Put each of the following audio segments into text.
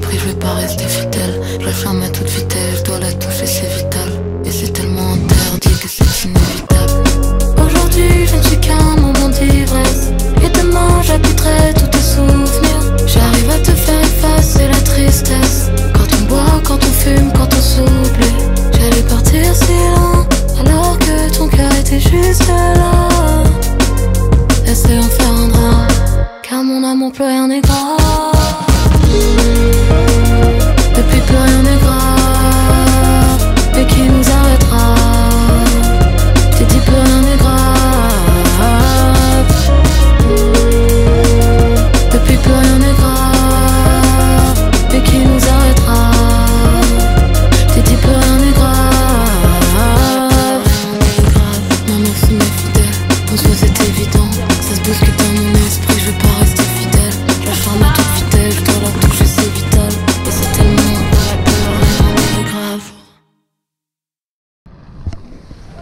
je vais pas rester fidèle. Je la ferme à toute vitesse, je dois la toucher, c'est vital. Et c'est tellement interdit que c'est inévitable. Aujourd'hui, je ne suis qu'un moment d'ivresse. Et demain, j'habiterai tous tes souvenirs. J'arrive à te faire effacer la tristesse. Quand on boit, quand on fume, quand on s'oublie. J'allais partir si loin, alors que ton cœur était juste là. Laissez en faire un drap, car mon amour pleure un est grave.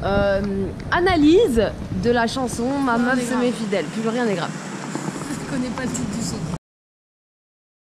euh, analyse de la chanson Ma meuf se met fidèle. Plus rien n'est grave. Je connais pas le titre du son.